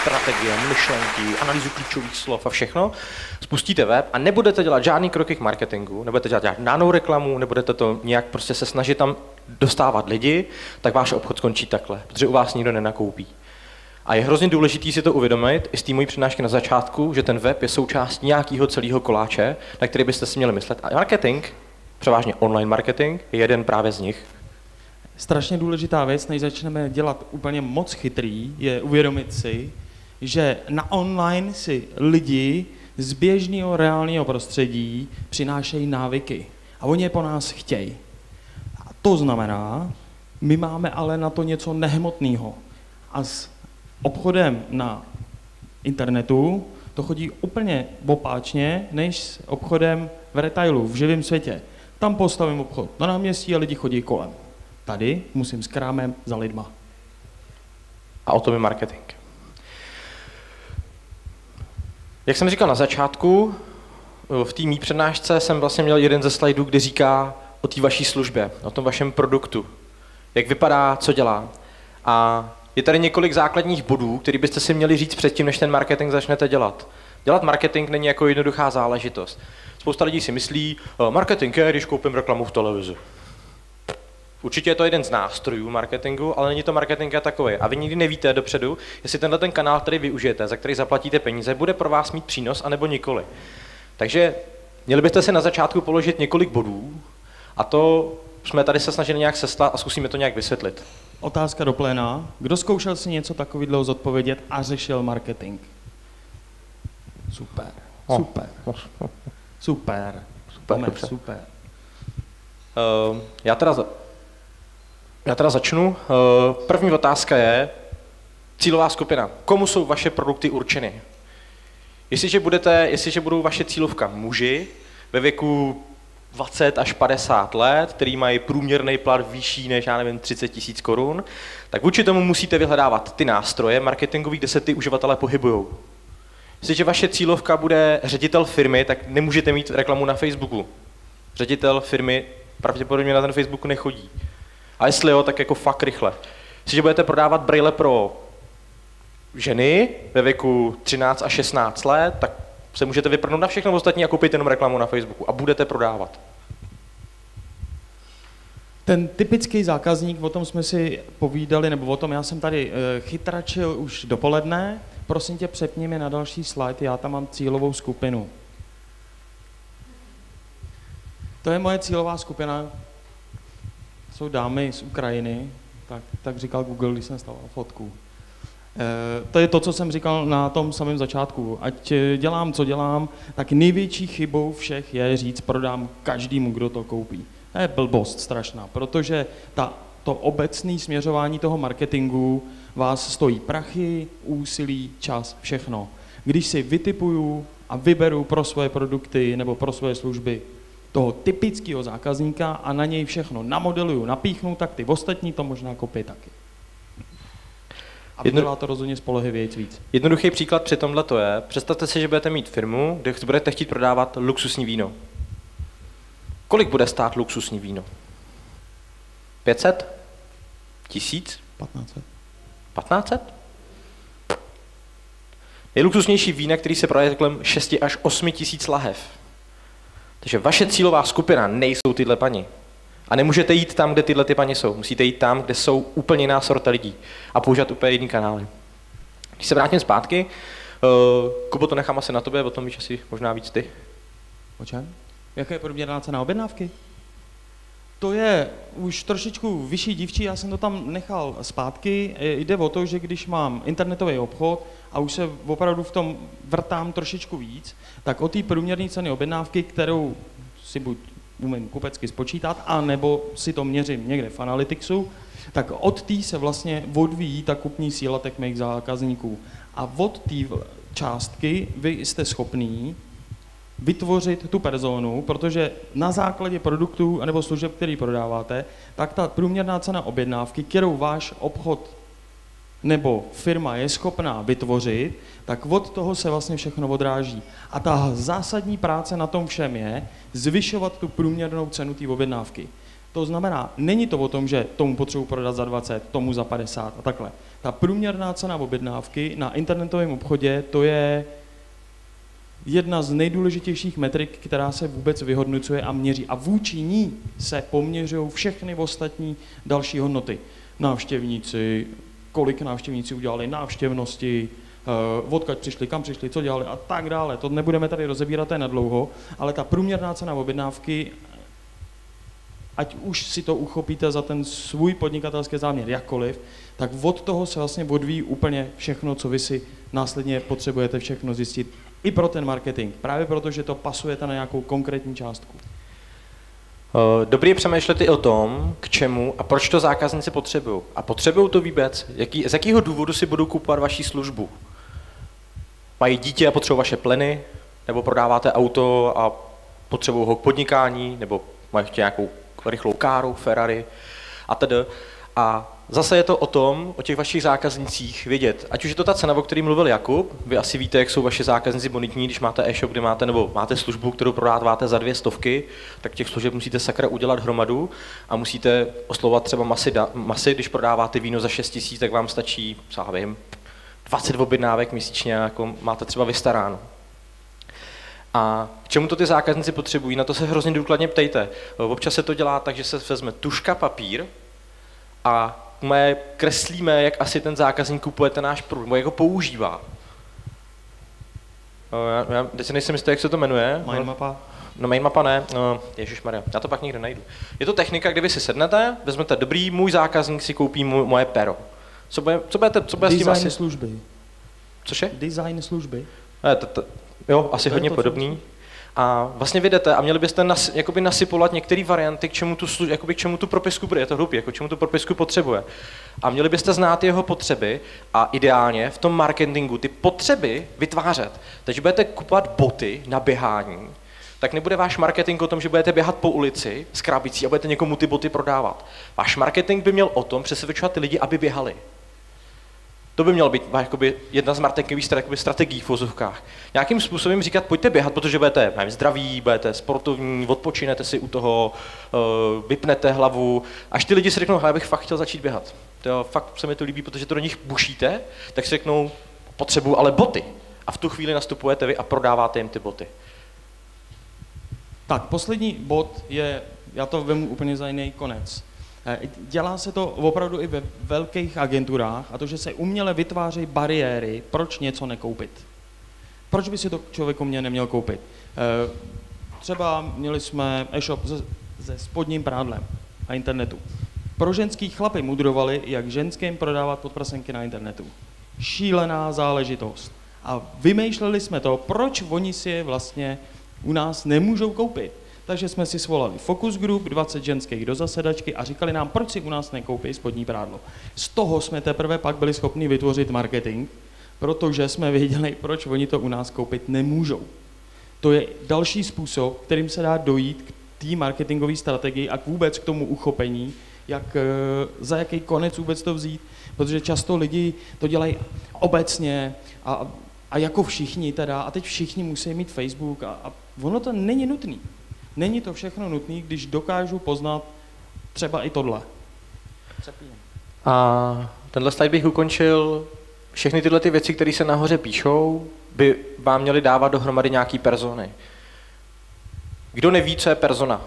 strategie, myšlenky, analýzu klíčových slov a všechno, spustíte web a nebudete dělat žádný kroky k marketingu, nebudete dělat žádnou reklamu, nebudete to nějak prostě se snažit tam dostávat lidi, tak váš obchod skončí takhle, protože u vás nikdo nenakoupí. A je hrozně důležité si to uvědomit i z té mojí přednášky na začátku, že ten web je součást nějakého celého koláče, na který byste si měli myslet. A marketing, převážně online marketing, je jeden právě z nich. Strašně důležitá věc, než začneme dělat úplně moc chytrý, je uvědomit si, že na online si lidi z běžného reálného prostředí přinášejí návyky. A oni je po nás chtějí. A to znamená, my máme ale na to něco nehmotného. A s obchodem na internetu to chodí úplně opáčně, než s obchodem v retailu, v živém světě. Tam postavím obchod na náměstí a lidi chodí kolem. Tady musím s krámem za lidma. A o tom je marketing. Jak jsem říkal na začátku, v té mý přednášce jsem vlastně měl jeden ze slajdů, kde říká o té vaší službě, o tom vašem produktu, jak vypadá, co dělá. A je tady několik základních bodů, které byste si měli říct předtím, než ten marketing začnete dělat. Dělat marketing není jako jednoduchá záležitost. Spousta lidí si myslí, marketing je, když koupím reklamu v televizi. Určitě je to jeden z nástrojů marketingu, ale není to marketing jako takový. A vy nikdy nevíte dopředu, jestli tenhle ten kanál, který využijete, za který zaplatíte peníze, bude pro vás mít přínos, anebo nikoli. Takže měli byste si na začátku položit několik bodů a to jsme tady se snažili nějak sestat a zkusíme to nějak vysvětlit. Otázka do pléna. Kdo zkoušel si něco takového zodpovědět a řešil marketing? Super, super, super, super, super. Uh, já teda já teda začnu. Eh, první otázka je, cílová skupina. Komu jsou vaše produkty určeny? Jestliže, budete, jestliže budou vaše cílovka muži ve věku 20 až 50 let, který mají průměrný plat vyšší než, já nevím, 30 tisíc korun, tak vůči tomu musíte vyhledávat ty nástroje marketingové, kde se ty uživatelé pohybují. Jestliže vaše cílovka bude ředitel firmy, tak nemůžete mít reklamu na Facebooku. Ředitel firmy pravděpodobně na ten Facebook nechodí. A jestli jo, tak jako fakt rychle. Jestliže budete prodávat brýle pro ženy ve věku 13 a 16 let, tak se můžete vyprnout na všechno ostatní a koupit jenom reklamu na Facebooku a budete prodávat. Ten typický zákazník, o tom jsme si povídali, nebo o tom já jsem tady eh, chytračil už dopoledne. Prosím tě, přepni mi na další slide, já tam mám cílovou skupinu. To je moje cílová skupina, jsou dámy z Ukrajiny, tak, tak říkal Google, když jsem stával fotku. E, to je to, co jsem říkal na tom samém začátku. Ať dělám, co dělám, tak největší chybou všech je říct, prodám každému, kdo to koupí. To je blbost strašná, protože ta, to obecné směřování toho marketingu vás stojí prachy, úsilí, čas, všechno. Když si vytipuju a vyberu pro svoje produkty nebo pro svoje služby toho typického zákazníka a na něj všechno namodeluju, napíchnu, tak ty ostatní to možná koupí taky. A Jedno... to rozhodně spolehlivějíc víc. Jednoduchý příklad při tomhle to je, představte si, že budete mít firmu, kde budete chtít prodávat luxusní víno. Kolik bude stát luxusní víno? 500? Tisíc? 1500. 1500? Nejluxusnější vína, který se prodaje kolem 6 až 8 tisíc lahev. Takže vaše cílová skupina nejsou tyhle paní. A nemůžete jít tam, kde tyhle ty paní jsou. Musíte jít tam, kde jsou úplně jiná sorta lidí a používat úplně jiný kanály. Když se vrátím zpátky, uh, Kubo, to nechám asi na tobě, o tom víš asi možná víc ty. O čem? Jaká je průměrná cena objednávky? To je už trošičku vyšší dívčí, já jsem to tam nechal zpátky. Jde o to, že když mám internetový obchod a už se opravdu v tom vrtám trošičku víc, tak o té průměrné ceny objednávky, kterou si buď umím kupecky spočítat, a nebo si to měřím někde v Analyticsu, tak od té se vlastně odvíjí ta kupní síla těch mých zákazníků. A od té částky vy jste schopný vytvořit tu personu, protože na základě produktů nebo služeb, který prodáváte, tak ta průměrná cena objednávky, kterou váš obchod nebo firma je schopná vytvořit, tak od toho se vlastně všechno odráží. A ta zásadní práce na tom všem je zvyšovat tu průměrnou cenu té objednávky. To znamená, není to o tom, že tomu potřebuji prodat za 20, tomu za 50 a takhle. Ta průměrná cena objednávky na internetovém obchodě, to je jedna z nejdůležitějších metrik, která se vůbec vyhodnocuje a měří. A vůči ní se poměřují všechny ostatní další hodnoty. Návštěvníci, kolik návštěvníci udělali návštěvnosti, uh, odkud přišli, kam přišli, co dělali a tak dále. To nebudeme tady rozebírat, to je na dlouho, ale ta průměrná cena objednávky, ať už si to uchopíte za ten svůj podnikatelský záměr jakkoliv, tak od toho se vlastně odvíjí úplně všechno, co vy si následně potřebujete všechno zjistit i pro ten marketing. Právě proto, že to pasujete na nějakou konkrétní částku. Eh, dobrý je přemýšlet i o tom, k čemu a proč to zákazníci potřebují. A potřebují to vůbec? Jaký, z jakého důvodu si budou kupovat vaši službu? Mají dítě a potřebují vaše pleny? Nebo prodáváte auto a potřebují ho k podnikání? Nebo mají nějakou rychlou káru, Ferrari a tedy. A Zase je to o tom, o těch vašich zákaznicích vědět. Ať už je to ta cena, o které mluvil Jakub, vy asi víte, jak jsou vaši zákazníci bonitní, když máte e-shop, kde máte, nebo máte službu, kterou prodáváte za dvě stovky, tak těch služeb musíte sakra udělat hromadu a musíte oslovat třeba masy, masy když prodáváte víno za 6 tisíc, tak vám stačí, já vím, 20 objednávek měsíčně, jako máte třeba vystaráno. A k čemu to ty zákazníci potřebují, na to se hrozně důkladně ptejte. Občas se to dělá tak, že se vezme tuška, papír a my kreslíme, jak asi ten zákazník kupuje ten náš produkt, nebo jak ho používá. Já, já teď si nejsem jistý, jak se to jmenuje. Mindmapa? No Mindmapa ne, no, Maria, já to pak nikdy najdu. Je to technika, kdy vy si sednete, vezmete dobrý, můj zákazník si koupí můj, moje pero. Co, bude, co budete, co bude Design s tím asi? služby. Cože? Design služby. Ne, to, to, jo, asi to hodně to, podobný. A vlastně vydete a měli byste nas, jakoby nasypovat některé varianty, k čemu tu, jakoby k čemu tu propisku bude, je to hrubý, jako čemu tu propisku potřebuje. A měli byste znát jeho potřeby a ideálně v tom marketingu ty potřeby vytvářet. Takže budete kupovat boty na běhání, tak nebude váš marketing o tom, že budete běhat po ulici s krabicí a budete někomu ty boty prodávat. Váš marketing by měl o tom přesvědčovat ty lidi, aby běhali. To by mělo být jakoby, jedna z marketingových strategií v vozovkách. Nějakým způsobem říkat, pojďte běhat, protože budete nevím, zdraví, budete sportovní, odpočinete si u toho, uh, vypnete hlavu, až ty lidi si řeknou, já bych fakt chtěl začít běhat. To fakt se mi to líbí, protože to do nich bušíte, tak si řeknou, potřebuju ale boty. A v tu chvíli nastupujete vy a prodáváte jim ty boty. Tak, poslední bod je, já to vemu úplně za jiný konec. Eh, dělá se to opravdu i ve velkých agenturách a to, že se uměle vytvářejí bariéry, proč něco nekoupit. Proč by si to člověku mě neměl koupit? Eh, třeba měli jsme e-shop se, se spodním prádlem na internetu. Pro ženský chlapy mudrovali, jak ženským prodávat podprasenky na internetu. Šílená záležitost. A vymýšleli jsme to, proč oni si je vlastně u nás nemůžou koupit. Takže jsme si svolali focus group, 20 ženských do zasedačky a říkali nám, proč si u nás nekoupí spodní prádlo. Z toho jsme teprve pak byli schopni vytvořit marketing, protože jsme věděli, proč oni to u nás koupit nemůžou. To je další způsob, kterým se dá dojít k té marketingové strategii a k vůbec k tomu uchopení, jak, eh, za jaký konec vůbec to vzít, protože často lidi to dělají obecně a, a jako všichni teda, a teď všichni musí mít Facebook a, a ono to není nutný. Není to všechno nutné, když dokážu poznat třeba i tohle. A tenhle slide bych ukončil. Všechny tyhle ty věci, které se nahoře píšou, by vám měly dávat dohromady nějaký persony. Kdo neví, co je persona?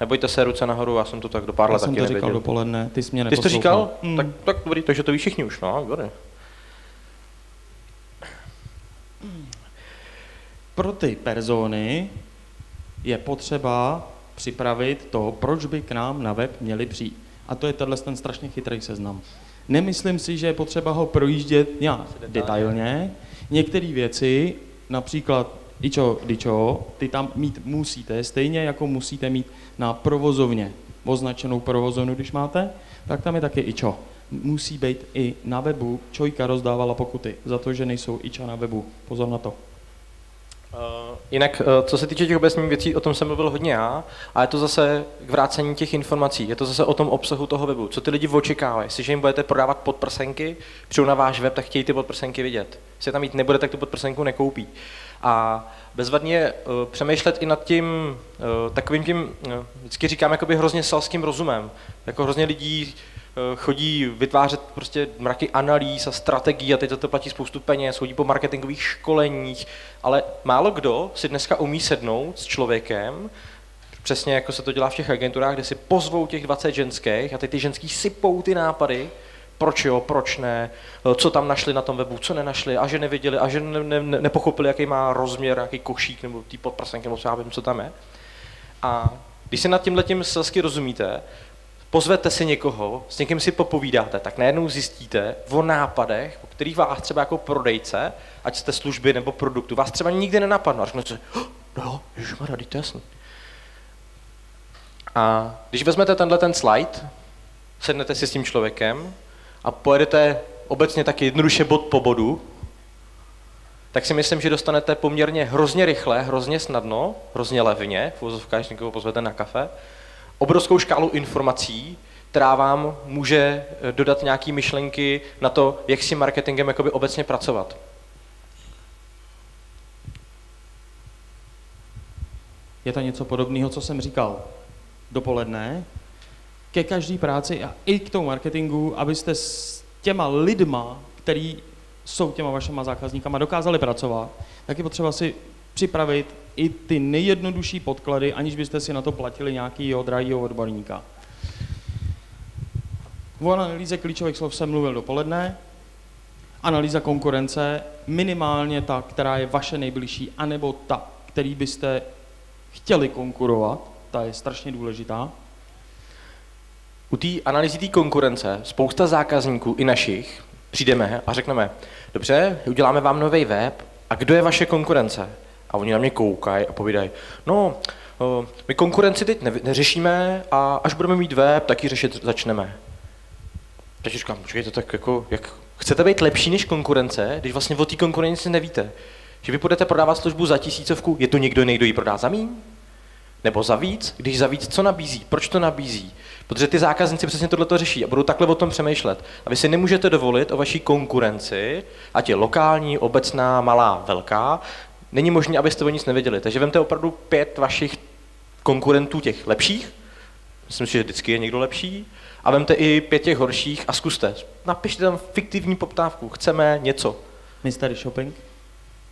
Nebojte se, ruce nahoru, já jsem to tak do pár let taky jsem to říkal dopoledne, ty jsi mě Ty jsi to říkal? Mm. Tak, tak dobrý, takže to ví všichni už, no, dobrý. Pro ty persony je potřeba připravit to, proč by k nám na web měli přijít. A to je tenhle ten strašně chytrý seznam. Nemyslím si, že je potřeba ho projíždět nějak detailně. Některé věci, například ičo, dičo, ty tam mít musíte, stejně jako musíte mít na provozovně označenou provozovnu, když máte, tak tam je taky ičo. Musí být i na webu, Čojka rozdávala pokuty za to, že nejsou iča na webu. Pozor na to. Uh, jinak, uh, co se týče těch obecných věcí, o tom jsem mluvil hodně já, a je to zase k vrácení těch informací, je to zase o tom obsahu toho webu, co ty lidi očekávají. Jestliže jim budete prodávat podprsenky, přijou na váš web, tak chtějí ty podprsenky vidět. Jestli tam mít nebude, tak tu podprsenku nekoupí. A bezvadně uh, přemýšlet i nad tím takovým tím, vždycky říkám, jakoby hrozně selským rozumem. Jako hrozně lidí chodí vytvářet prostě mraky analýz a strategií a teď za to platí spoustu peněz, chodí po marketingových školeních, ale málo kdo si dneska umí sednout s člověkem, přesně jako se to dělá v těch agenturách, kde si pozvou těch 20 ženských a teď ty ženský sypou ty nápady, proč jo, proč ne, co tam našli na tom webu, co nenašli, a že neviděli, a že ne, ne, nepochopili, jaký má rozměr, jaký košík nebo ty podprsenky, nebo co já vím, co tam je. A když se nad tím letím selsky rozumíte, pozvete si někoho, s někým si popovídáte, tak najednou zjistíte o nápadech, o kterých vás třeba jako prodejce, ať jste služby nebo produktu, vás třeba nikdy nenapadlo. A řeknete si, oh, no, ježišmarja, to jasný. A když vezmete tenhle ten slide, sednete si s tím člověkem a pojedete obecně taky jednoduše bod po bodu, tak si myslím, že dostanete poměrně hrozně rychle, hrozně snadno, hrozně levně, v úzovkách, někoho pozvete na kafe, obrovskou škálu informací, která vám může eh, dodat nějaké myšlenky na to, jak si marketingem jakoby obecně pracovat. Je to něco podobného, co jsem říkal dopoledne, ke každé práci a i k tomu marketingu, abyste s těma lidma, který jsou těma vašima zákazníkama, dokázali pracovat, tak je potřeba si připravit i ty nejjednodušší podklady, aniž byste si na to platili nějakýho drahého odborníka. O analýze klíčových slov jsem mluvil dopoledne. Analýza konkurence, minimálně ta, která je vaše nejbližší, anebo ta, který byste chtěli konkurovat, ta je strašně důležitá. U té analýzy té konkurence spousta zákazníků, i našich, přijdeme a řekneme, dobře, uděláme vám nový web, a kdo je vaše konkurence? A oni na mě koukají a povídají, no, my konkurenci teď neřešíme a až budeme mít web, tak ji řešit začneme. Takže říkám, počkejte, tak jako, jak chcete být lepší než konkurence, když vlastně o té konkurenci nevíte? Že vy budete prodávat službu za tisícovku, je to někdo jiný, kdo ji prodá za míň? Nebo za víc? Když za víc, co nabízí? Proč to nabízí? Protože ty zákazníci přesně tohle to řeší a budou takhle o tom přemýšlet. A vy si nemůžete dovolit o vaší konkurenci, ať je lokální, obecná, malá, velká, není možné, abyste o nic nevěděli. Takže vemte opravdu pět vašich konkurentů těch lepších, myslím si, že vždycky je někdo lepší, a vemte i pět těch horších a zkuste. Napište tam fiktivní poptávku, chceme něco. Mystery shopping?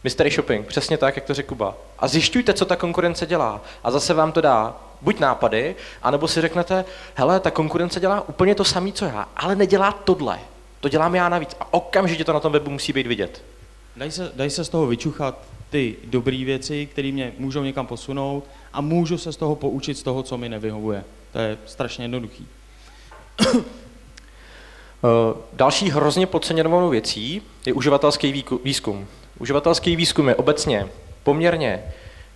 Mystery shopping, přesně tak, jak to řekl Kuba. A zjišťujte, co ta konkurence dělá. A zase vám to dá buď nápady, anebo si řeknete, hele, ta konkurence dělá úplně to samé, co já, ale nedělá tohle. To dělám já navíc. A okamžitě to na tom webu musí být vidět. Daj se, daj se z toho vyčuchat ty dobré věci, které mě můžou někam posunout a můžu se z toho poučit z toho, co mi nevyhovuje. To je strašně jednoduchý. Eh, další hrozně podceněnou věcí je uživatelský výzkum. Uživatelský výzkum je obecně poměrně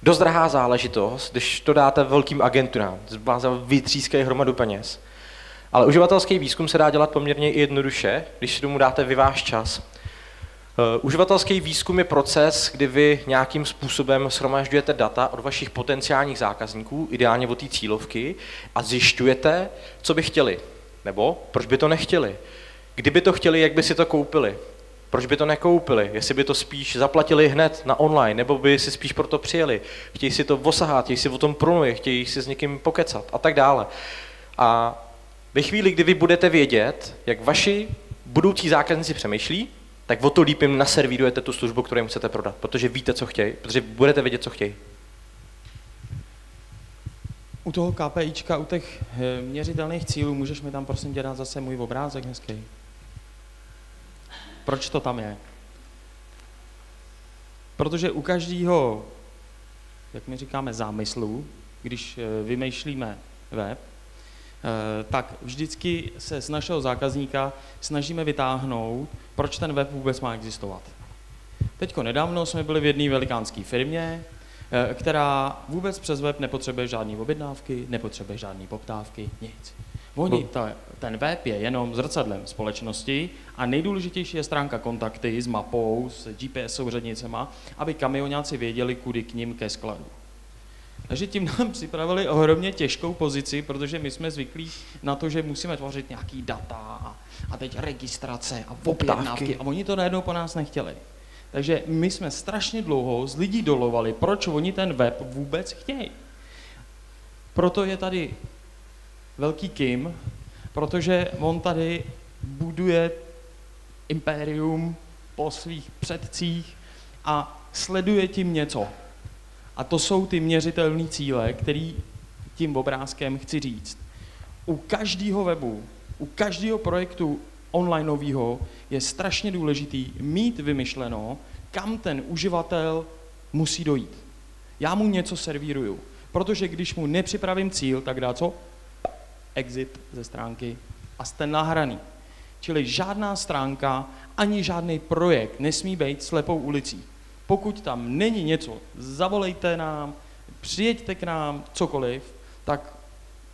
dost drahá záležitost, když to dáte velkým agenturám, vás vytřískají hromadu peněz. Ale uživatelský výzkum se dá dělat poměrně i jednoduše, když si tomu dáte vy váš čas. Eh, uživatelský výzkum je proces, kdy vy nějakým způsobem shromažďujete data od vašich potenciálních zákazníků, ideálně od té cílovky, a zjišťujete, co by chtěli. Nebo proč by to nechtěli. Kdyby to chtěli, jak by si to koupili. Proč by to nekoupili? Jestli by to spíš zaplatili hned na online, nebo by si spíš proto přijeli. Chtějí si to osahat, chtějí si o tom promluvit, chtějí si s někým pokecat a tak dále. A ve chvíli, kdy vy budete vědět, jak vaši budoucí zákazníci přemýšlí, tak o to líp jim naservírujete tu službu, kterou jim chcete prodat, protože víte, co chtějí, protože budete vědět, co chtějí. U toho KPIčka, u těch eh, měřitelných cílů, můžeš mi tam prosím tě dát zase můj obrázek hezký? Proč to tam je? Protože u každého, jak my říkáme, zámyslu, když eh, vymýšlíme web, tak vždycky se z našeho zákazníka snažíme vytáhnout, proč ten web vůbec má existovat. Teďko nedávno jsme byli v jedné velikánské firmě, eh, která vůbec přes web nepotřebuje žádné objednávky, nepotřebuje žádné poptávky, nic. Oni, ta, ten web je jenom zrcadlem společnosti a nejdůležitější je stránka kontakty s mapou, s GPS souřadnicema, aby kamionáci věděli, kudy k ním ke skladu. Takže tím nám připravili ohromně těžkou pozici, protože my jsme zvyklí na to, že musíme tvořit nějaký data a, a teď registrace a objednávky a oni to najednou po nás nechtěli. Takže my jsme strašně dlouho z lidí dolovali, proč oni ten web vůbec chtějí. Proto je tady velký Kim, protože on tady buduje impérium po svých předcích a sleduje tím něco. A to jsou ty měřitelné cíle, který tím obrázkem chci říct. U každého webu, u každého projektu onlineového je strašně důležitý mít vymyšleno, kam ten uživatel musí dojít. Já mu něco servíruju, protože když mu nepřipravím cíl, tak dá co? Exit ze stránky a jste nahraný. Čili žádná stránka ani žádný projekt nesmí být slepou ulicí. Pokud tam není něco, zavolejte nám, přijeďte k nám, cokoliv, tak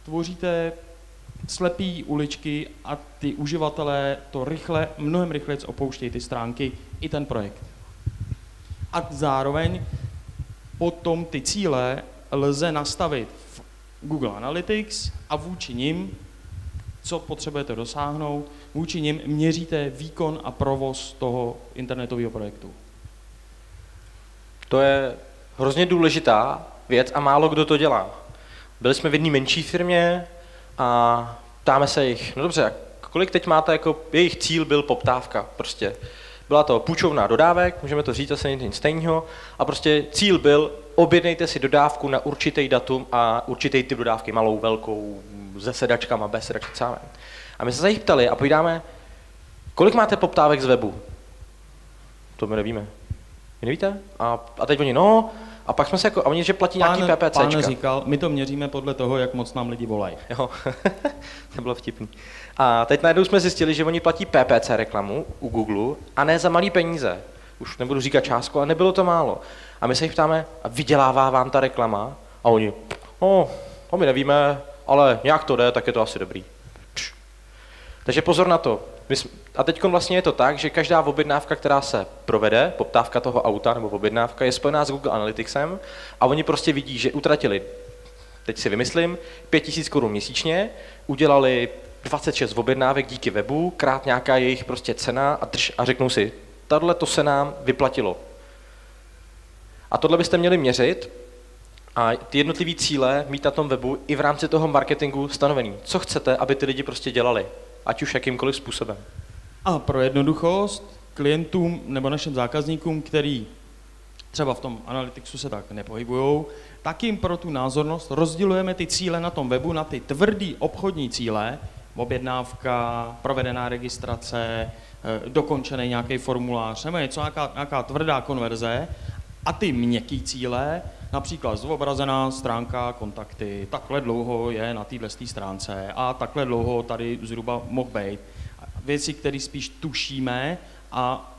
tvoříte slepý uličky a ty uživatelé to rychle, mnohem rychleji opouštějí ty stránky i ten projekt. A zároveň potom ty cíle lze nastavit v Google Analytics a vůči nim, co potřebujete dosáhnout, vůči nim měříte výkon a provoz toho internetového projektu. To je hrozně důležitá věc a málo kdo to dělá. Byli jsme v jedné menší firmě a ptáme se jich, no dobře, kolik teď máte, jako jejich cíl byl poptávka, prostě. Byla to půjčovná dodávek, můžeme to říct asi nic stejného, a prostě cíl byl, objednejte si dodávku na určitý datum a určitý typ dodávky, malou, velkou, se sedačkama, bez sedačky, celé. A my jsme se jich ptali a povídáme, kolik máte poptávek z webu? To my nevíme. Vy nevíte? A, a teď oni, no, a pak jsme se jako, a oni, že platí pán, nějaký PPC. Pán říkal, my to měříme podle toho, jak moc nám lidi volají. Jo, to bylo vtipný. A teď najednou jsme zjistili, že oni platí PPC reklamu u Google a ne za malý peníze. Už nebudu říkat částku, ale nebylo to málo. A my se jich ptáme, a vydělává vám ta reklama? A oni, no, to my nevíme, ale nějak to jde, tak je to asi dobrý. Takže pozor na to. A teď vlastně je to tak, že každá objednávka, která se provede, poptávka toho auta nebo objednávka, je spojená s Google Analyticsem a oni prostě vidí, že utratili, teď si vymyslím, 5000 korun měsíčně, udělali 26 objednávek díky webu, krát nějaká jejich prostě cena a, drž, a řeknou si, tahle to se nám vyplatilo. A tohle byste měli měřit a ty jednotlivé cíle mít na tom webu i v rámci toho marketingu stanovený. Co chcete, aby ty lidi prostě dělali, ať už jakýmkoliv způsobem. A pro jednoduchost klientům nebo našim zákazníkům, který třeba v tom analyticsu se tak nepohybují, tak jim pro tu názornost rozdělujeme ty cíle na tom webu na ty tvrdý obchodní cíle, objednávka, provedená registrace, eh, dokončený nějaký formulář, nebo něco, nějaká, nějaká tvrdá konverze a ty měkký cíle, například zobrazená stránka kontakty, takhle dlouho je na této stránce a takhle dlouho tady zhruba mohl být věci, které spíš tušíme a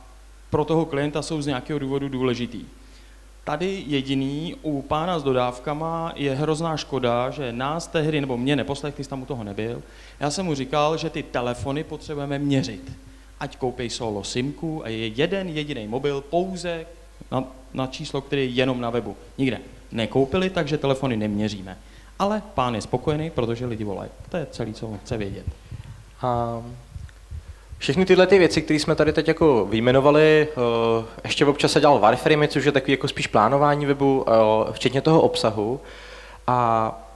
pro toho klienta jsou z nějakého důvodu důležitý. Tady jediný u pána s dodávkama je hrozná škoda, že nás tehdy, nebo mě neposlech, ty jsi tam u toho nebyl, já jsem mu říkal, že ty telefony potřebujeme měřit. Ať koupí solo simku a je jeden jediný mobil pouze na, na číslo, které je jenom na webu. Nikde nekoupili, takže telefony neměříme. Ale pán je spokojený, protože lidi volají. To je celý, co on chce vědět. Um, všechny tyhle ty věci, které jsme tady teď jako vyjmenovali, eh, ještě občas se dělal wireframe, což je takový jako spíš plánování webu, eh, včetně toho obsahu. A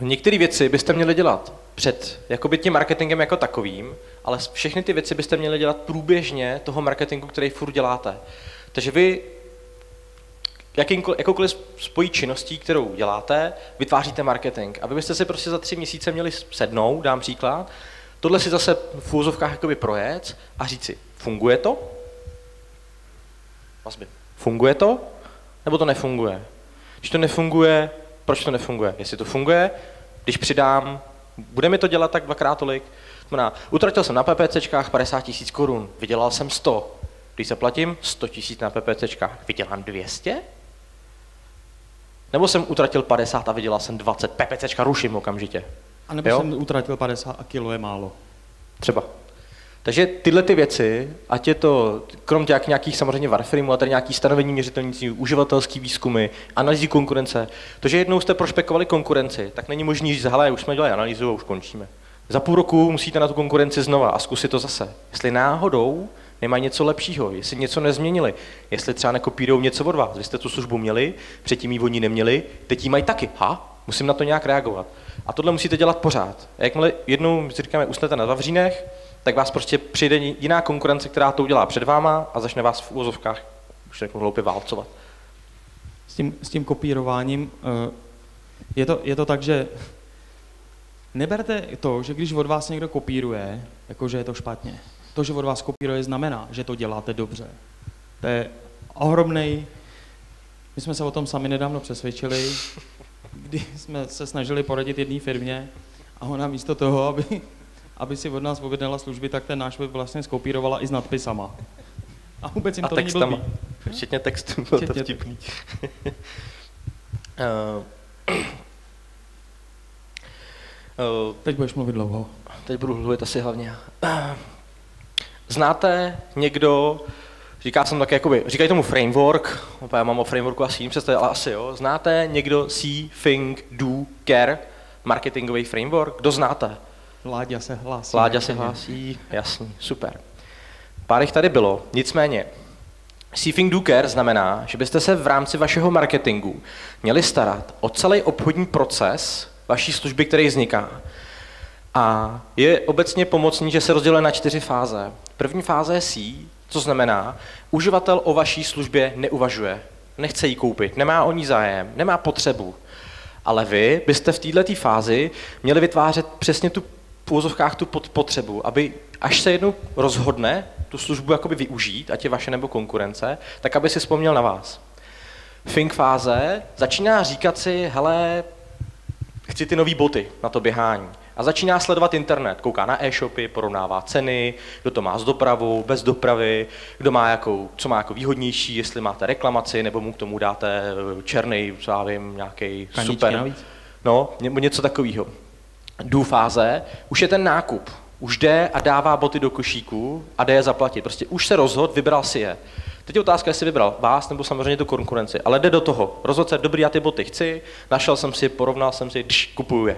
některé věci byste měli dělat před jakoby tím marketingem jako takovým, ale všechny ty věci byste měli dělat průběžně toho marketingu, který furt děláte. Takže vy jakoukoliv spojí činností, kterou děláte, vytváříte marketing. A vy byste si prostě za tři měsíce měli sednout, dám příklad, tohle si zase v úzovkách jakoby projet a říct si, funguje to? Vazby. Funguje to? Nebo to nefunguje? Když to nefunguje, proč to nefunguje? Jestli to funguje, když přidám, bude mi to dělat tak dvakrát tolik? Znamená, utratil jsem na PPCčkách 50 tisíc korun, vydělal jsem 100. Když se platím 100 tisíc na PPCčkách, vydělám 200? Nebo jsem utratil 50 a vydělal jsem 20, PPCčka ruším okamžitě. A nebo jo? jsem utratil 50 a kilo je málo. Třeba. Takže tyhle ty věci, ať je to, krom těch nějakých samozřejmě warframeů, a tady nějaký stanovení měřitelnící, uživatelský výzkumy, analýzy konkurence, to, že jednou jste prošpekovali konkurenci, tak není možný říct, hele, už jsme dělali analýzu a už končíme. Za půl roku musíte na tu konkurenci znova a zkusit to zase. Jestli náhodou nemají něco lepšího, jestli něco nezměnili, jestli třeba nekopírují něco od vás. Vy jste tu službu měli, předtím ji oni neměli, teď ji mají taky. Ha, musím na to nějak reagovat. A tohle musíte dělat pořád. A jakmile jednou, si říkáme, usnete na Vavřínech, tak vás prostě přijde jiná konkurence, která to udělá před váma a začne vás v úvozovkách už řeknu hloupě válcovat. S tím, s tím kopírováním eh, je to, je to tak, že neberte to, že když od vás někdo kopíruje, jako že je to špatně. To, že od vás kopíruje, znamená, že to děláte dobře. To je ohromný. My jsme se o tom sami nedávno přesvědčili, kdy jsme se snažili poradit jedné firmě a ona místo toho, aby, aby si od nás objednala služby, tak ten náš web vlastně skopírovala i s nadpisama. A vůbec jim a to textama. není blbý. Včetně textu, bylo to Včetně vtipný. Eh, eh, Teď budeš mluvit dlouho. Teď budu mluvit asi hlavně. Znáte někdo, říká jsem také, jakoby, říkají tomu framework, opět já mám o frameworku asi jiný představit, ale asi jo. Znáte někdo See, Think, Do, Care, marketingový framework? Kdo znáte? Láďa se hlásí. Láďa se hlásí, jasný, super. Pár jich tady bylo, nicméně, See, Think, Do, Care znamená, že byste se v rámci vašeho marketingu měli starat o celý obchodní proces vaší služby, který vzniká. A je obecně pomocný, že se rozděluje na čtyři fáze. První fáze je C, co znamená, uživatel o vaší službě neuvažuje, nechce ji koupit, nemá o ní zájem, nemá potřebu. Ale vy byste v této fázi měli vytvářet přesně tu v úvozovkách tu pot- potřebu, aby až se jednou rozhodne tu službu jakoby využít, ať je vaše nebo konkurence, tak aby si vzpomněl na vás. Think fáze začíná říkat si, hele, chci ty nové boty na to běhání. A začíná sledovat internet, kouká na e-shopy, porovnává ceny, kdo to má s dopravou, bez dopravy, kdo má jakou, co má jako výhodnější, jestli máte reklamaci, nebo mu k tomu dáte černý, co já vím, nějaký super. navíc? No, nebo něco takového. Jdu fáze, už je ten nákup. Už jde a dává boty do košíku a jde je zaplatit. Prostě už se rozhod, vybral si je. Teď je otázka, jestli vybral vás nebo samozřejmě tu konkurenci, ale jde do toho. Rozhodl se, dobrý, já ty boty chci, našel jsem si, porovnal jsem si, dš, kupuju je.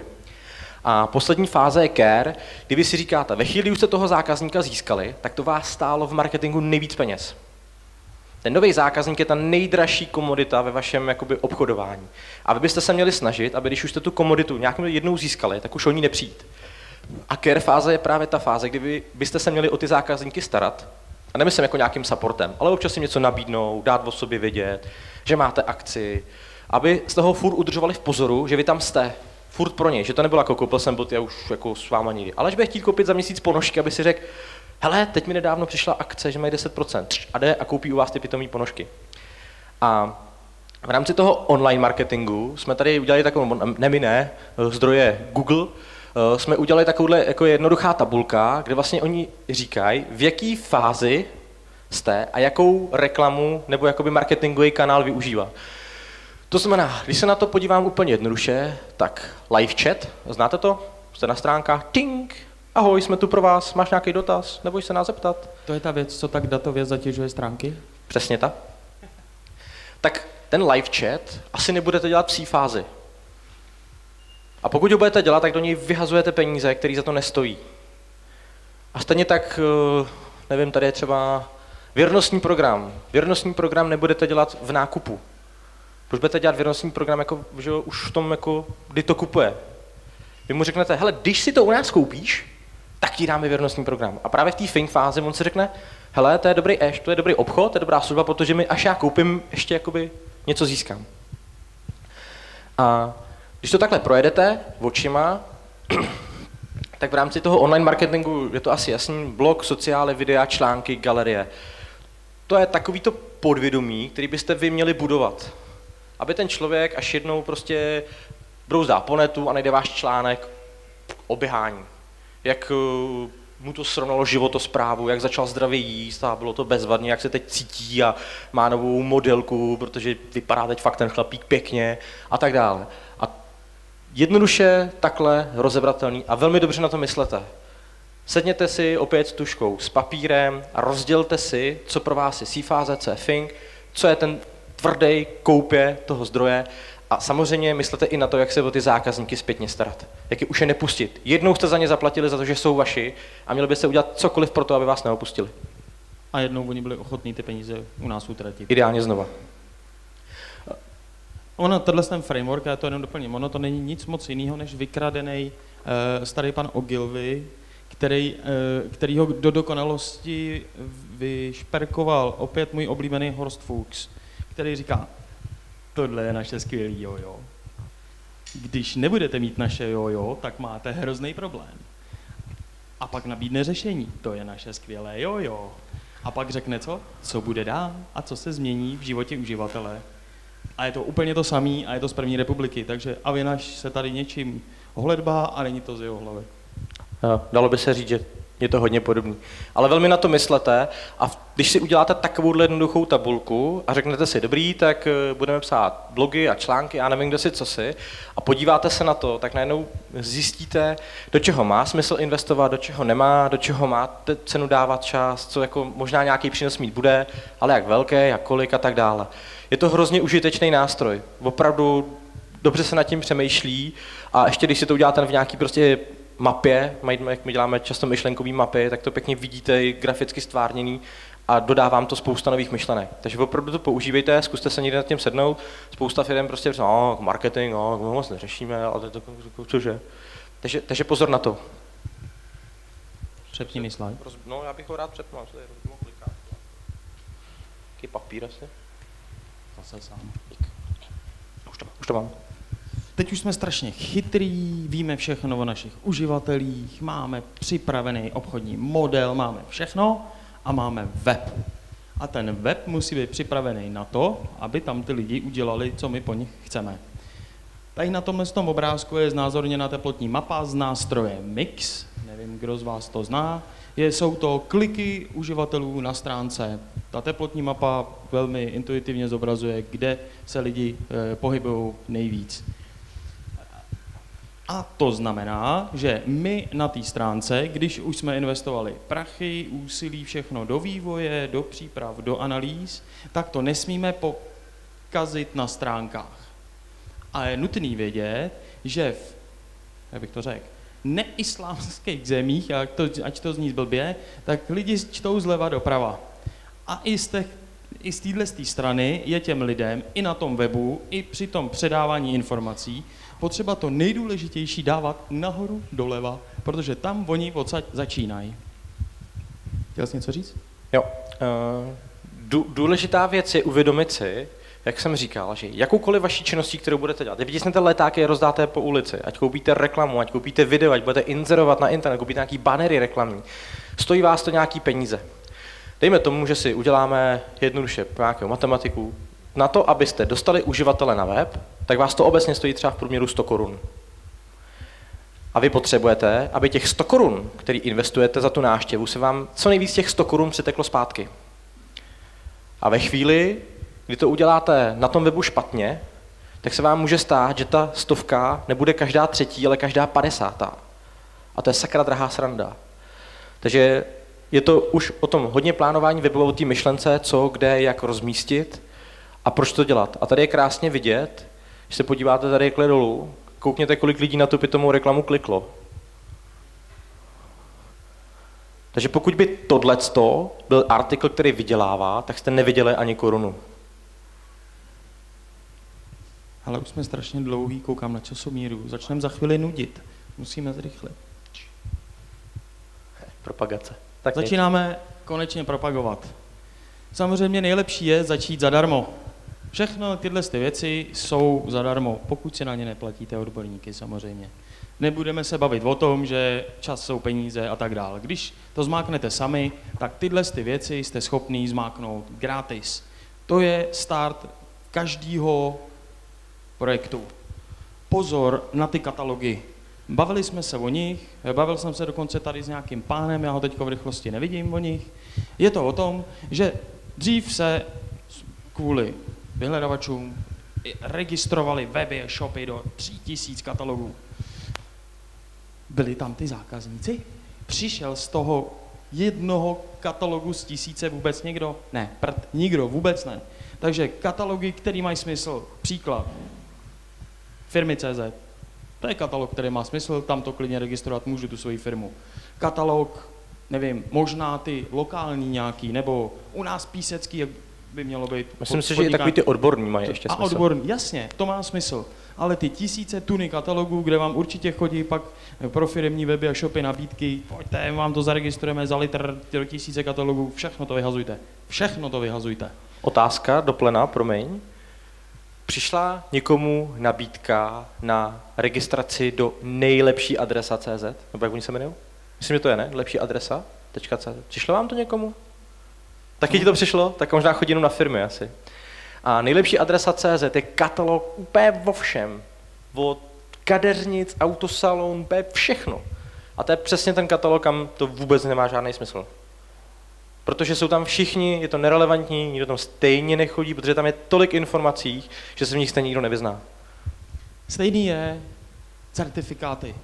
A poslední fáze je care, kdy vy si říkáte, ve chvíli, už jste toho zákazníka získali, tak to vás stálo v marketingu nejvíc peněz. Ten nový zákazník je ta nejdražší komodita ve vašem jakoby, obchodování. A vy byste se měli snažit, aby když už jste tu komoditu nějakou jednou získali, tak už o ní nepřijít. A care fáze je právě ta fáze, kdy vy byste se měli o ty zákazníky starat. A nemyslím jako nějakým supportem, ale občas jim něco nabídnout, dát o sobě vědět, že máte akci, aby z toho furt udržovali v pozoru, že vy tam jste, furt pro něj, že to nebylo jako koupil jsem boty a už jako s váma nikdy. Ale že by chtěl koupit za měsíc ponožky, aby si řekl, hele, teď mi nedávno přišla akce, že mají 10%, tř, a jde a koupí u vás ty pitomý ponožky. A v rámci toho online marketingu jsme tady udělali takovou, ne ne, zdroje Google, eh, jsme udělali takovouhle jako jednoduchá tabulka, kde vlastně oni říkají, v jaký fázi jste a jakou reklamu nebo jakoby marketingový kanál využívá. To znamená, když se na to podívám úplně jednoduše, tak live chat, znáte to? Jste na stránkách, ting, ahoj, jsme tu pro vás, máš nějaký dotaz, neboj se nás zeptat. To je ta věc, co tak datově zatěžuje stránky? Přesně tak. Tak ten live chat asi nebudete dělat v psí fázi. A pokud ho budete dělat, tak do něj vyhazujete peníze, které za to nestojí. A stejně tak, eh, nevím, tady je třeba věrnostní program. Věrnostní program nebudete dělat v nákupu. Proč budete dělat věrnostní program jako, že už v tom, jako, kdy to kupuje? Vy mu řeknete, hele, když si to u nás koupíš, tak ti dáme věrnostní program. A právě v té think fázi on si řekne, hele, to je dobrý eš, to je dobrý obchod, to je dobrá služba, protože mi, až já koupím, ještě jakoby něco získám. A když to takhle projedete očima, tak v rámci toho online marketingu je to asi jasný, blog, sociály, videa, články, galerie. To je takový to podvědomí, který byste vy měli budovat. Aby ten člověk až jednou prostě brouzdá po netu a najde váš článek o běhání. Jak uh, mu to srovnalo životosprávu, jak začal zdravě jíst a bylo to bezvadně, jak se teď cítí a má novou modelku, protože vypadá teď fakt ten chlapík pěkně a tak dále. A jednoduše takhle rozebratelný a velmi dobře na to myslete. Sedněte si opět s tuškou, s papírem a rozdělte si, co pro vás je C-fáze, co je think, co je ten tvrdý koupě toho zdroje a samozřejmě myslete i na to, jak se o ty zákazníky zpětně starat. Jak je už je nepustit. Jednou jste za ně zaplatili za to, že jsou vaši a měli by se udělat cokoliv pro to, aby vás neopustili. a jednou oni byli ochotní ty peníze u nás utratit. Ideálně znova. Ono, tenhle ten framework, já to jenom doplním, ono to není nic moc jiného, než vykradený uh, starý pan Ogilvy, který, uh, který ho do dokonalosti vyšperkoval opět můj oblíbený Horst Fuchs, který říká, tohle je naše skvělý jojo. Když nebudete mít naše jojo, tak máte hrozný problém. A pak nabídne řešení, to je naše skvělé jojo. A pak řekne co? Co bude dál a co se změní v životě uživatele. A je to úplně to samé a je to z první republiky, takže Avinaš se tady něčím ohledbá a není to z jeho hlavy. Dalo by se říct, že je to hodně podobný. Ale velmi na to myslete a když si uděláte takovou jednoduchou tabulku a řeknete si, dobrý, tak eh, budeme psát blogy a články, já nevím, kde si, co si, a podíváte se na to, tak najednou zjistíte, do čeho má smysl investovat, do čeho nemá, do čeho máte cenu dávat čas, co jako možná nějaký přínos mít bude, ale jak velké, jak kolik a tak dále. Je to hrozně užitečný nástroj. Opravdu dobře se nad tím přemýšlí a ještě když si to uděláte v nějaký prostě mapě, jak my děláme často myšlenkové mapy, tak to pěkně vidíte i graficky stvárněný a dodávám to spousta nových myšlenek. Takže opravdu to používejte, zkuste se někde nad tím sednout. Spousta firm prostě říká, no, marketing, no, my moc neřešíme, ale to, to cože. Takže, takže pozor na to. Přepni slide. No, já bych ho rád přepnul, co je klikat. Jaký papír asi? Zase sám. Už to, už to mám. Teď už jsme strašně chytrý, víme všechno o našich uživatelích, máme připravený obchodní model, máme všechno a máme web. A ten web musí být připravený na to, aby tam ty lidi udělali, co my po nich chceme. Tady na tomhle tom obrázku je znázorněna teplotní mapa z nástroje Mix, nevím, kdo z vás to zná. Je, jsou to kliky uživatelů na stránce. Ta teplotní mapa velmi intuitivně zobrazuje, kde se lidi e, pohybují nejvíc. A to znamená, že my na té stránce, když už jsme investovali prachy, úsilí, všechno do vývoje, do příprav, do analýz, tak to nesmíme pokazit na stránkách. A je nutný vědět, že v, jak bych to řekl, neislámských zemích, ať to, ať to zní blbě, tak lidi čtou zleva doprava. A i z, těch, i z téhle strany je těm lidem i na tom webu, i při tom předávání informací potřeba to nejdůležitější dávat nahoru doleva, protože tam oni odsaď začínají. Chtěl jsi něco říct? Jo. Uh, důležitá věc je uvědomit si, jak jsem říkal, že jakoukoliv vaší činností, kterou budete dělat, vytisknete letáky a rozdáte po ulici, ať koupíte reklamu, ať koupíte video, ať budete inzerovat na internet, koupíte nějaký banery reklamní, stojí vás to nějaký peníze. Dejme tomu, že si uděláme jednoduše nějakou matematiku, na to, abyste dostali uživatele na web, tak vás to obecně stojí třeba v průměru 100 korun. A vy potřebujete, aby těch 100 korun, který investujete za tu návštěvu, se vám co nejvíc těch 100 korun přiteklo zpátky. A ve chvíli, kdy to uděláte na tom webu špatně, tak se vám může stát, že ta stovka nebude každá třetí, ale každá padesátá. A to je sakra drahá sranda. Takže je to už o tom hodně plánování webové o té myšlence, co, kde, jak rozmístit a proč to dělat. A tady je krásně vidět, když se podíváte tady jakhle dolů, koukněte, kolik lidí na tu pitomou reklamu kliklo. Takže pokud by tohleto byl artikl, který vydělává, tak jste neviděli ani korunu. Ale už jsme strašně dlouhý, koukám na časomíru. Začneme za chvíli nudit. Musíme zrychlit. Propagace. Tak Začínáme je. konečně propagovat. Samozřejmě nejlepší je začít zadarmo. Všechno tyhle ty věci jsou zadarmo, pokud si na ně neplatíte odborníky samozřejmě. Nebudeme se bavit o tom, že čas jsou peníze a tak dále. Když to zmáknete sami, tak tyhle ty věci jste schopný zmáknout gratis. To je start každého projektu. Pozor na ty katalogy. Bavili jsme se o nich, bavil jsem se dokonce tady s nějakým pánem, já ho teď v rychlosti nevidím o nich. Je to o tom, že dřív se kvůli vyhledavačům registrovali weby a shopy do 3000 katalogů. Byli tam ty zákazníci? Přišel z toho jednoho katalogu z tisíce vůbec někdo? Ne, prd, nikdo, vůbec ne. Takže katalogy, který mají smysl, příklad, firmy CZ, to je katalog, který má smysl, tam to klidně registrovat můžu, tu svoji firmu. Katalog nevím, možná ty lokální nějaký, nebo u nás písecký by mělo být. Myslím si, že i takový ty odborní mají ještě A smysl. odborní, jasně, to má smysl. Ale ty tisíce tuny katalogů, kde vám určitě chodí pak pro firmní weby a shopy nabídky, pojďte, vám to zaregistrujeme za litr ty tisíce katalogů, všechno to vyhazujte. Všechno to vyhazujte. Otázka do plena, promiň. Přišla někomu nabídka na registraci do nejlepší adresa CZ? Nebo jak oni se jmenují? Myslím, že to je, ne? Lepší adresa? .cz. Přišlo vám to někomu? Taky ti to přišlo? Tak možná chodí jenom na firmy asi. A nejlepší adresa CZ je katalog úplně o všem. Od kadeřnic, autosalon, úplně všechno. A to je přesně ten katalog, kam to vůbec nemá žádný smysl. Protože jsou tam všichni, je to nerelevantní, nikdo tam stejně nechodí, protože tam je tolik informací, že se v nich stejně nikdo nevyzná. Stejný je certifikáty.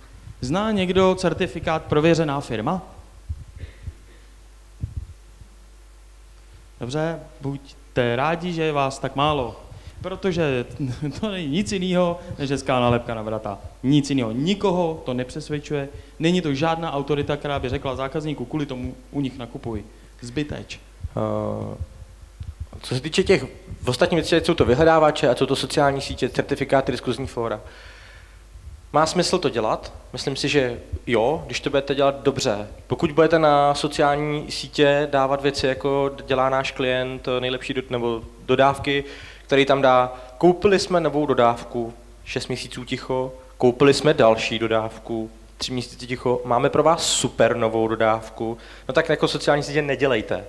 Zná někdo certifikát prověřená firma? Dobře, buďte rádi, že je vás tak málo. Protože to není nic jiného, než hezká nálepka na vrata. Nic jiného. Nikoho to nepřesvědčuje. Není to žádná autorita, která by řekla zákazníku, kvůli tomu u nich nakupuj. Zbyteč. Uh, co se týče těch, v ostatní věci jsou to vyhledávače a jsou to sociální sítě, certifikáty, diskuzní fóra. Má smysl to dělat? Myslím si, že jo, když to budete dělat dobře. Pokud budete na sociální sítě dávat věci, jako dělá náš klient, nejlepší do, nebo dodávky, který tam dá, koupili jsme novou dodávku, 6 měsíců ticho, koupili jsme další dodávku, 3 měsíce ticho, máme pro vás super novou dodávku, no tak jako sociální sítě nedělejte.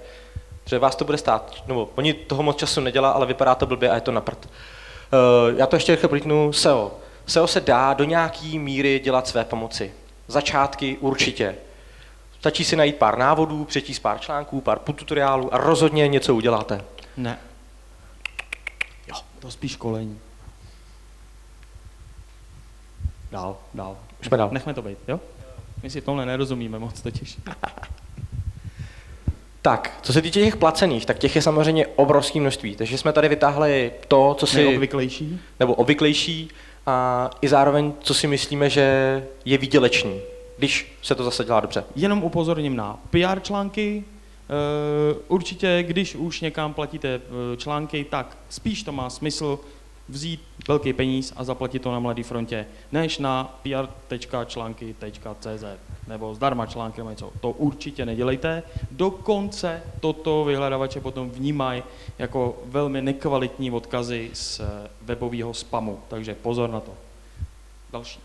Protože vás to bude stát, nebo oni toho moc času nedělá, ale vypadá to blbě a je to na prd. Uh, já to ještě rychle SEO. SEO se dá do nějaký míry dělat své pomoci. Začátky určitě. Stačí si najít pár návodů, přečíst pár článků, pár tutoriálů a rozhodně něco uděláte. Ne. Jo, to spíš školení. Dál, dál. Už jsme dál. Nechme to být, jo? My si tohle nerozumíme moc totiž. Tak, co se týče těch placených, tak těch je samozřejmě obrovské množství. Takže jsme tady vytáhli to, co si... Neobvyklejší. Nebo obvyklejší a i zároveň, co si myslíme, že je výdělečný, když se to zase dělá dobře. Jenom upozorním na PR články. Eh, určitě, když už někam platíte eh, články, tak spíš to má smysl vzít velký peníz a zaplatit to na Mladé frontě, než na pr.články.cz nebo zdarma články nebo něco. To určitě nedělejte. Dokonce toto vyhledávače potom vnímají jako velmi nekvalitní odkazy z webového spamu, takže pozor na to. Další.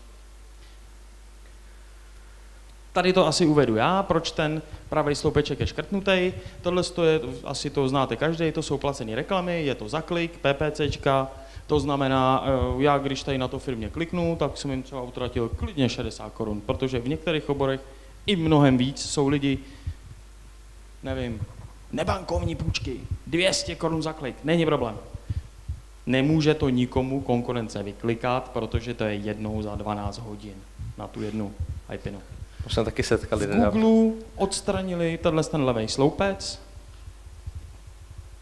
Tady to asi uvedu já, proč ten pravý sloupeček je škrtnutý. Tohle je, asi to znáte každý, to jsou placené reklamy, je to za klik, PPCčka, to znamená, eh, já když tady na to firmě kliknu, tak jsem jim třeba utratil klidně 60 korun, protože v některých oborech i mnohem víc jsou lidi, nevím, nebankovní půjčky, 200 korun za klik, není problém. Nemůže to nikomu konkurence vyklikat, protože to je jednou za 12 hodin na tu jednu hypinu. To jsem taky setkali. V Google odstranili tenhle ten levý sloupec,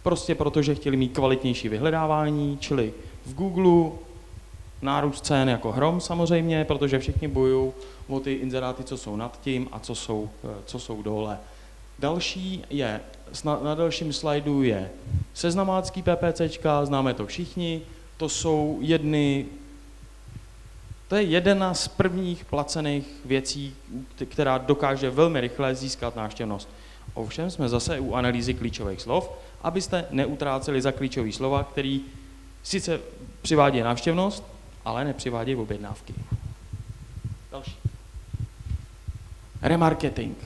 prostě protože chtěli mít kvalitnější vyhledávání, čili v Google nárůst cen jako hrom samozřejmě, protože všichni bojují o ty inzeráty, co jsou nad tím a co jsou, eh, co jsou dole. Další je, na, dalším slajdu je seznamácký PPCčka, známe to všichni, to jsou jedny, to je jedna z prvních placených věcí, která dokáže velmi rychle získat návštěvnost. Ovšem jsme zase u analýzy klíčových slov, abyste neutráceli za klíčové slova, který sice přivádí návštěvnost, ale nepřivádějí objednávky. Další. Remarketing.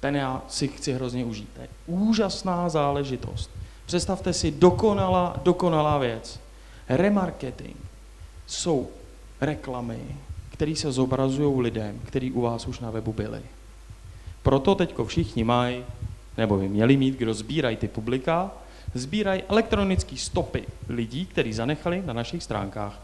Ten já si chci hrozně užít. To je úžasná záležitost. Představte si dokonalá, dokonalá věc. Remarketing jsou reklamy, které se zobrazují lidem, kteří u vás už na webu byli. Proto teďko všichni mají, nebo by měli mít, kdo sbírají ty publika, sbírají elektronické stopy lidí, kteří zanechali na našich stránkách.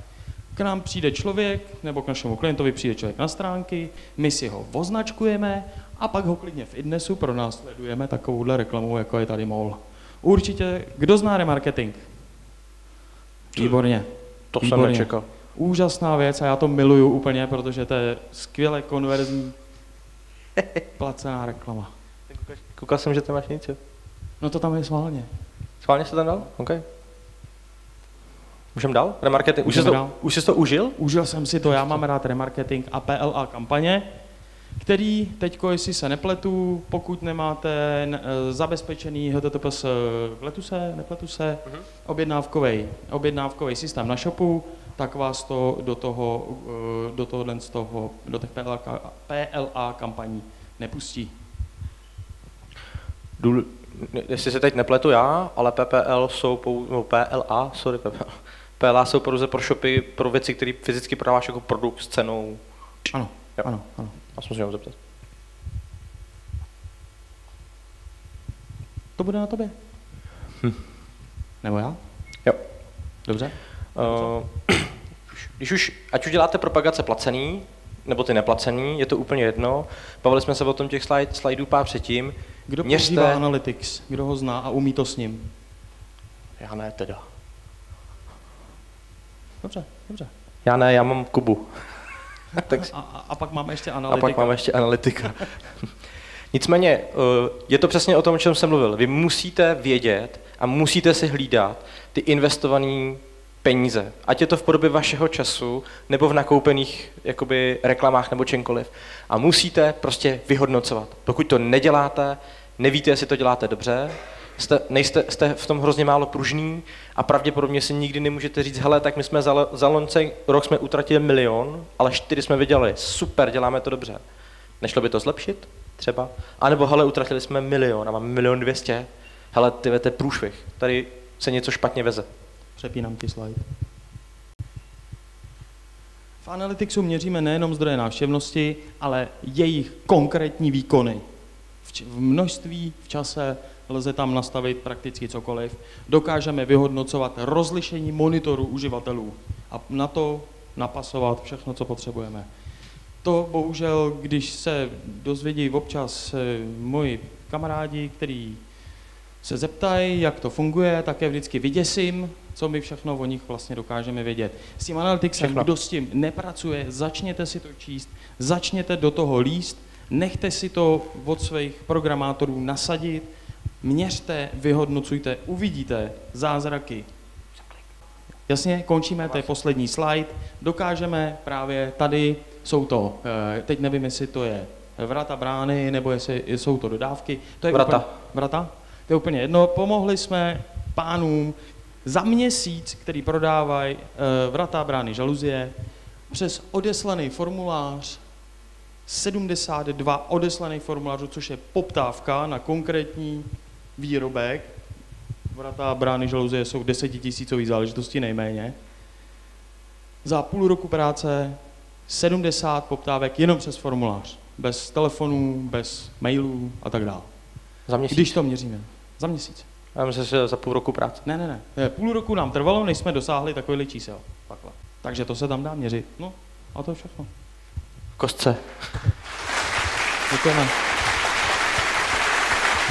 K nám přijde člověk, nebo k našemu klientovi přijde člověk na stránky, my si ho označkujeme a pak ho klidně v idnesu pronásledujeme takovouhle reklamou, jako je tady MOL. Určitě, kdo zná remarketing? Výborně. To Výborně. jsem nečekal. Úžasná věc a já to miluju úplně, protože to je skvěle konverzní placená reklama. Koukal jsem, že tam máš něco. No to tam je schválně. Schválně se tam dal? OK. Můžeme dál? Remarketing. Už jsi, to, už jsi to užil? Užil jsem si to, já mám rád remarketing a PLA kampaně, který teďko, jestli se nepletu, pokud nemáte eh, zabezpečený HTTPS, pletu se, nepletu se, Mhm. objednávkový, objednávkový systém na shopu, tak vás to do toho, eh, do tohohle z toho, do těch PLA, PLA kampaní nepustí. Důl, jestli se teď nepletu já, ale PPL jsou pou, no, PLA, sorry, PPL. PLA jsou pouze pro shopy, pro věci, které fyzicky prodáváš jako produkt s cenou. Ano, Jo. ano, ano. A jsem se zeptat. To bude na tobě. Nebo já? Jo. Dobře. Uh, když už, ať už děláte propagace placený, nebo ty neplacený, je to úplně jedno. Bavili jsme se o tom těch slide, slajdů pár předtím. Kdo Měřte- používá Analytics? Kdo ho zná a umí to s ním? Já ne teda. Dobře, dobře. Já ne, já mám Kubu. tak, A, a, a pak máme ještě a analytika. pak máme ještě analytika. Nicméně, eh, je to přesně o tom, o čem jsem mluvil. Vy musíte vědět a musíte si hlídat ty investované peníze. Ať je to v podobě vašeho času, nebo v nakoupených jakoby, reklamách nebo čemkoliv. A musíte prostě vyhodnocovat. Pokud to neděláte, nevíte, jestli to děláte dobře, jste, nejste, jste v tom hrozně málo pružný a pravděpodobně si nikdy nemůžete říct, hele, tak my jsme za, za loňce rok jsme utratili milion, ale čtyři jsme vydělali. Super, děláme to dobře. Nešlo by to zlepšit třeba? A nebo hele, utratili jsme milion a máme milion dvěstě. Hele, ty vete průšvih. Tady se něco špatně veze. Přepínám ti slide. V Analyticsu měříme nejenom zdroje návštěvnosti, ale jejich konkrétní výkony. V, množství, v čase lze tam nastavit prakticky cokoliv. Dokážeme vyhodnocovat rozlišení monitorů uživatelů a na to napasovat všechno, co potřebujeme. To bohužel, když se dozvědí občas eh, moji kamarádi, který se zeptají, jak to funguje, tak je vždycky vyděsím, co my všechno o nich vlastně dokážeme vědět. S tím analyticsem, Všechno. kdo s tím nepracuje, začněte si to číst, začněte do toho líst, nechte si to od svých programátorů nasadit, měřte, vyhodnocujte, uvidíte zázraky. Jasně, končíme, to je poslední slide. Dokážeme právě tady, jsou to, eh, teď nevím, jestli to je vrata brány, nebo jestli jsou to dodávky. To je Vrata. Úplně, vrata? To je úplně jedno. Pomohli jsme pánům za měsíc, který prodávají eh, vrata, brány, žaluzie, přes odeslaný formulář 72 odeslaných formulářů, což je poptávka na konkrétní výrobek. Vrata, brány, žaluzie jsou desetitisícový záležitosti nejméně. Za půl roku práce 70 poptávek jenom přes formulář. Bez telefonů, bez mailů a tak dále. Za měsíc. Když to měříme. Za měsíc. Já myslím, že za půl roku práce. Ne, ne, ne. Eh, Půl roku nám trvalo, než jsme dosáhli takovýhle čísel. Takhle. Takže to se tam dá měřit. No, a to je všechno. Kostce. Děkujeme.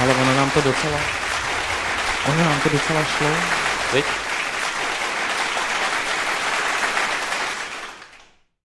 Ale ono nám to docela, ono nám to docela šlo. Viď?